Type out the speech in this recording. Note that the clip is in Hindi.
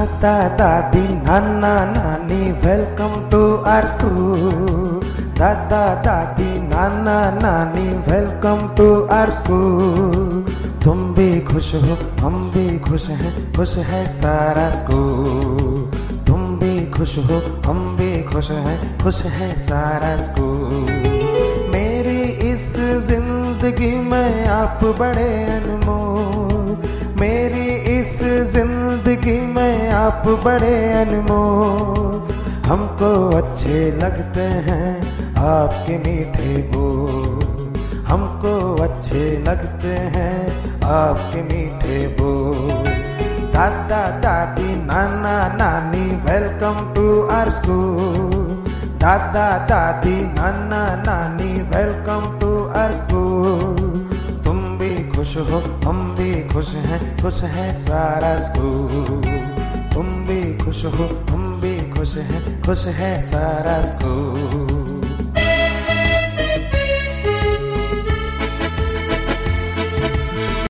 दादा दादी, नाना, नानी वेलकम टू आर स्कूल दादा, दादी, नाना, नानी वेलकम टू आर स्कूल तुम भी खुश हो, हम भी खुश हैं, खुश है सारा स्कूल तुम भी खुश हो, हम भी खुश हैं, खुश है सारा स्कूल मेरी इस ज़िंदगी में आप बड़े अनमोल. मेरी इस ज़िंदगी में आप बड़े अनमोल, हमको अच्छे लगते हैं आपके मीठे बोल। हमको अच्छे लगते हैं आपके मीठे बोल। दादा, दादी, नाना, नानी वेलकम टू आर स्कूल दादा, दादी, नाना, नानी वेलकम टू आर स्कूल तुम भी खुश हो, हम भी खुश हैं, खुश है सारा स्कूल खुश हो हम भी खुश हैं खुश है सारा स्कूल